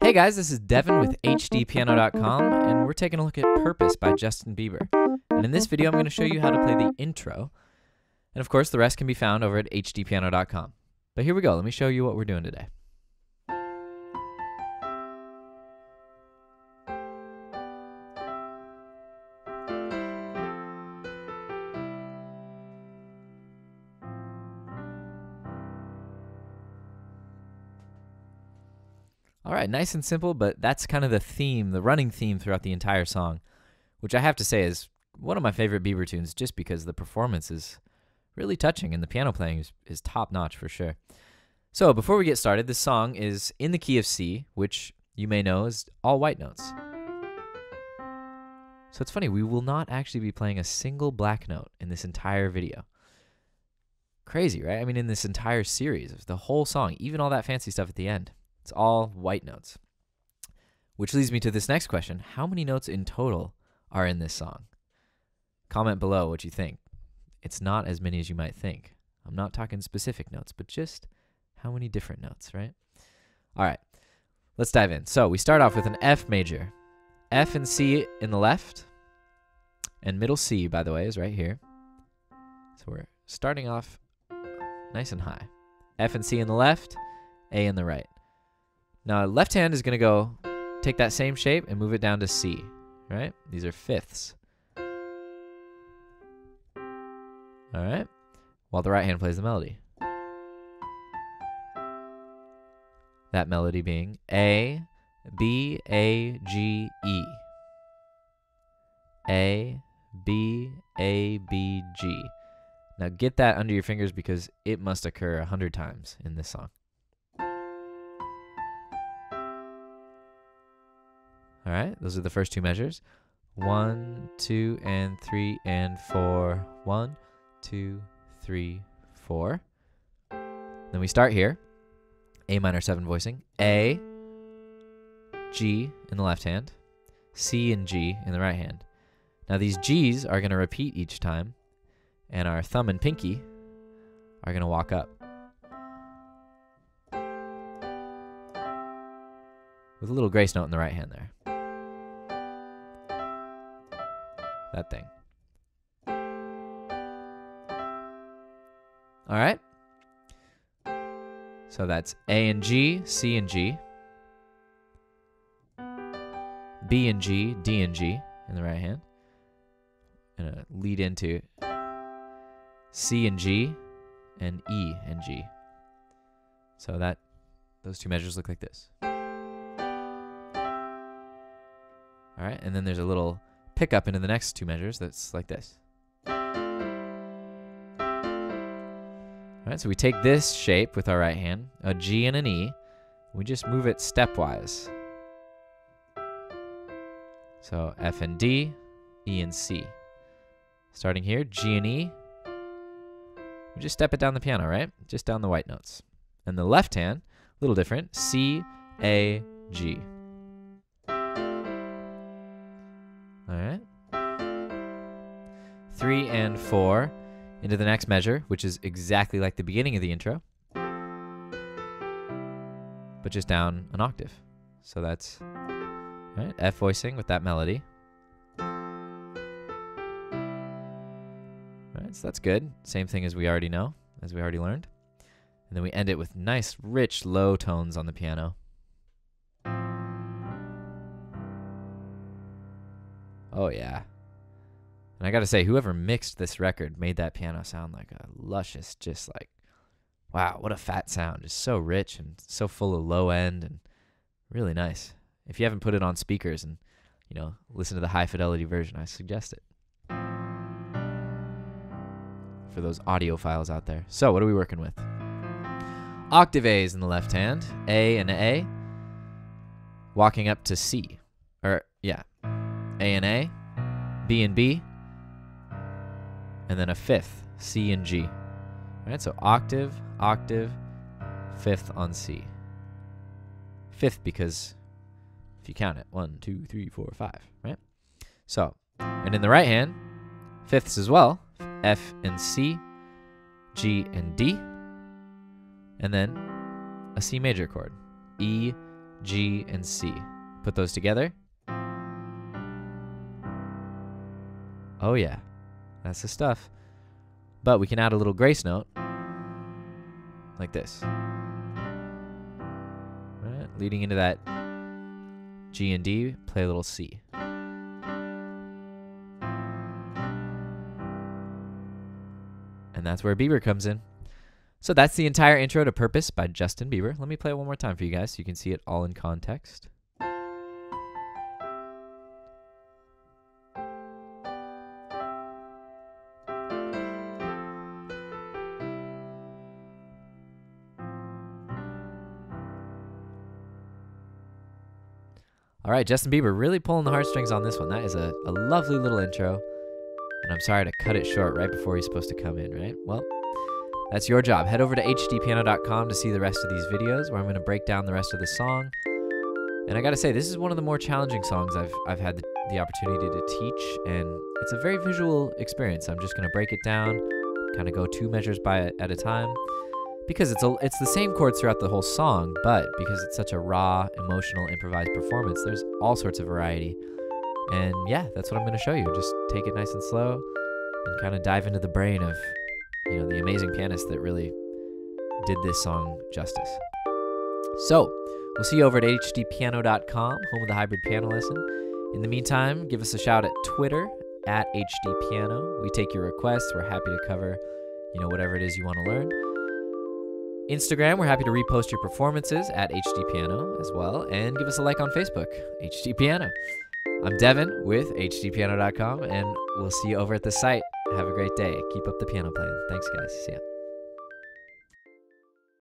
Hey guys, this is Devin with HDPiano.com, and we're taking a look at Purpose by Justin Bieber. And in this video, I'm going to show you how to play the intro. And of course, the rest can be found over at HDPiano.com. But here we go. Let me show you what we're doing today. All right, nice and simple, but that's kind of the theme, the running theme throughout the entire song, which I have to say is one of my favorite Bieber tunes just because the performance is really touching and the piano playing is, is top notch for sure. So, before we get started, this song is in the key of C, which you may know is all white notes. So, it's funny, we will not actually be playing a single black note in this entire video. Crazy, right? I mean, in this entire series, the whole song, even all that fancy stuff at the end. It's all white notes. Which leads me to this next question How many notes in total are in this song? Comment below what you think. It's not as many as you might think. I'm not talking specific notes, but just how many different notes, right? All right, let's dive in. So we start off with an F major. F and C in the left, and middle C, by the way, is right here. So we're starting off nice and high. F and C in the left, A in the right. Now, left hand is going to go take that same shape and move it down to C, right? These are fifths. All right? While the right hand plays the melody. That melody being A, B, A, G, E. A, B, A, B, G. Now get that under your fingers because it must occur a hundred times in this song. All right, those are the first two measures. One, two, and three, and four. One, two, three, four. Then we start here. A minor 7 voicing. A, G in the left hand, C and G in the right hand. Now these G's are going to repeat each time, and our thumb and pinky are going to walk up. With a little grace note in the right hand there. That thing. All right. So that's A and G, C and G, B and G, D and G in the right hand. And a lead into C and G and E and G. So that those two measures look like this. All right, and then there's a little pick up into the next two measures that's like this. Alright, so we take this shape with our right hand, a G and an E, we just move it stepwise. So F and D, E and C. Starting here, G and E. We just step it down the piano, right? Just down the white notes. And the left hand, a little different, C, A, G. three and four into the next measure, which is exactly like the beginning of the intro, but just down an octave. So that's right, F voicing with that melody. Right, so that's good. Same thing as we already know, as we already learned. And then we end it with nice, rich, low tones on the piano. Oh, yeah. And I got to say, whoever mixed this record made that piano sound like a luscious, just like, wow, what a fat sound. Just so rich and so full of low end and really nice. If you haven't put it on speakers and, you know, listen to the high fidelity version, I suggest it. For those audiophiles out there. So, what are we working with? Octave A's in the left hand, A and A, walking up to C. Or, yeah, A and A, B and B, and then a fifth, C and G. All right, so octave, octave, fifth on C. Fifth because if you count it, one, two, three, four, five, right? So, and in the right hand, fifths as well, F and C, G and D, and then a C major chord. E, G, and C. Put those together. Oh, yeah. That's the stuff. But we can add a little grace note like this. Right, leading into that G and D, play a little C. And that's where Bieber comes in. So that's the entire intro to Purpose by Justin Bieber. Let me play it one more time for you guys so you can see it all in context. All right, Justin Bieber really pulling the heartstrings on this one. That is a, a lovely little intro. And I'm sorry to cut it short right before he's supposed to come in, right? Well, that's your job. Head over to hdpiano.com to see the rest of these videos where I'm going to break down the rest of the song. And I got to say, this is one of the more challenging songs I've, I've had the, the opportunity to teach, and it's a very visual experience. I'm just going to break it down, kind of go two measures by it at a time because it's a, it's the same chords throughout the whole song, but because it's such a raw, emotional, improvised performance, there's all sorts of variety. And yeah, that's what I'm going to show you. Just take it nice and slow and kind of dive into the brain of, you know, the amazing pianist that really did this song justice. So, we'll see you over at hdpiano.com, home of the hybrid piano lesson. In the meantime, give us a shout at Twitter at hdpiano. We take your requests. We're happy to cover, you know, whatever it is you want to learn. Instagram, we're happy to repost your performances at HD Piano as well, and give us a like on Facebook, HD Piano. I'm Devin with HDPiano.com, and we'll see you over at the site. Have a great day. Keep up the piano playing. Thanks, guys. See ya.